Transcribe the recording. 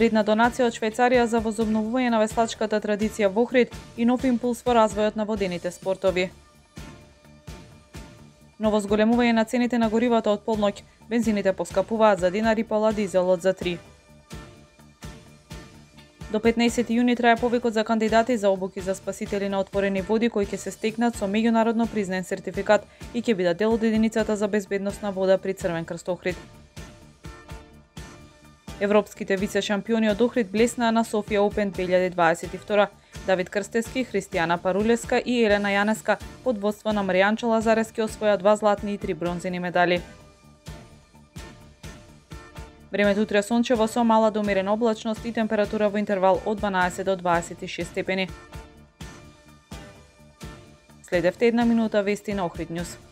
Вредна донација од Швајцарија за возобновување на веслачката традиција во Охрид и нов импулс во развојот на водените спортови. Ново зголемување на цените на горивата од полноќ, бензините поскапуваат за динар и пола дизелот за 3. До 15 јуни трае повикот за кандидати за обуки за спасители на отворени води кои ќе се стекнат со меѓународно признаен сертификат и ќе бидат дел од единицата за безбедност на вода при Црвен крст Охрид. Европските вице-шампиони од Охрид блеснаа на Софија Опен 2022. Давид Крстески, Христијана Парулеска и Елена Јанеска под водство на Маријанчо Лазарески освоја два златни и три бронзени медали. Времето утре сончево со мала до умерена облачност и температура во интервал од 12 до 26 степени. Следевте една минута вести на Охрид Ньюс.